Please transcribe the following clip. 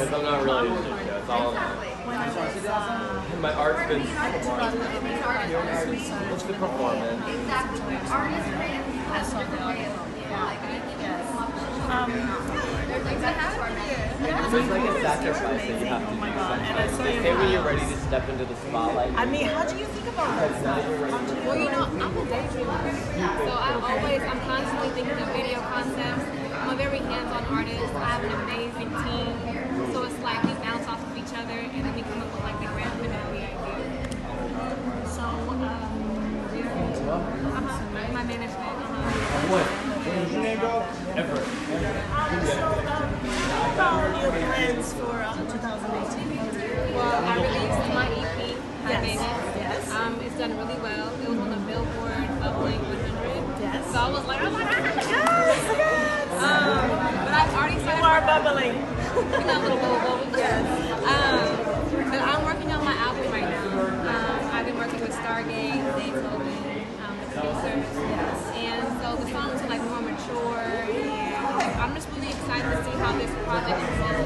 Because I'm not really into it. It's all When I was, uh, my art's been I did more It's it's the performance. Exactly. Artists has different way of like Yes. Um, there's like that has So it's like a sacrifice that you have to Oh my do. God, and I They say when you're ready to step into the spotlight. I mean, how do you think about that stuff? How do you Well, you know, I'm a daydreamer. So I'm always, I'm constantly thinking of video concepts. My management. What? Where's your name go? Everett. so, how about your plans for uh, 2018? Well, I released my EP, Hi Yes. Yes. Um, it's done really well. It was on the Billboard Bubbling 100. Yes. So I was like, oh my god. Yes, yes. Um, but I've already You started. are bubbling. We got a little bubble. Yes. Um, but I'm working on my album right now. Um, I've been working with Stargate, Beethoven, um, the producers. Yes. And so the songs are like more mature and I'm just really excited to see this project.